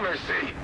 mercy!